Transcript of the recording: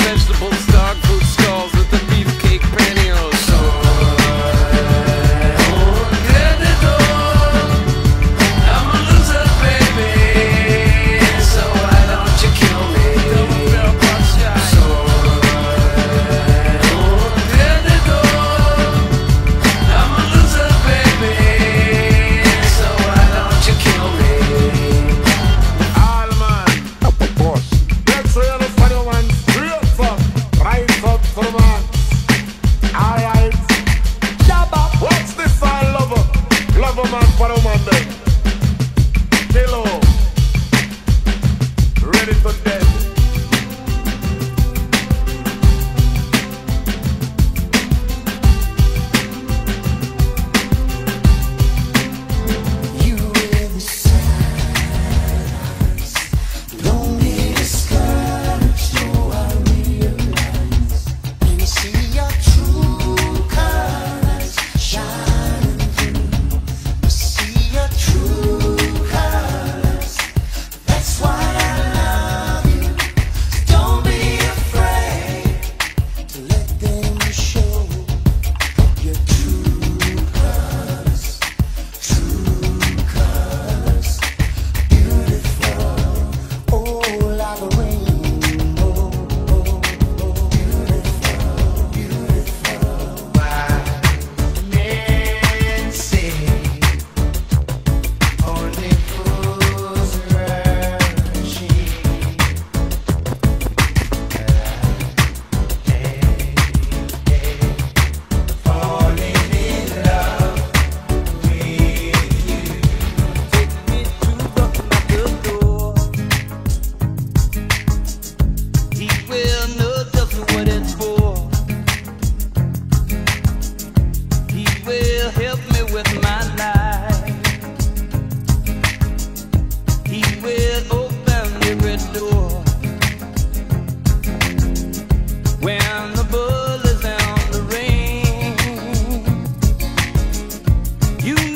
vegetables, dog food stalls. You.